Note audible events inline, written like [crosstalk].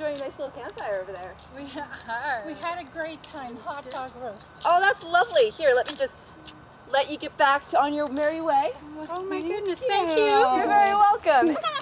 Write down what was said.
enjoying a nice little campfire over there. We are. We had a great time. Hot dog roast. Oh, that's lovely. Here, let me just let you get back to, on your merry way. Oh my goodness, thank you. You're very welcome. [laughs]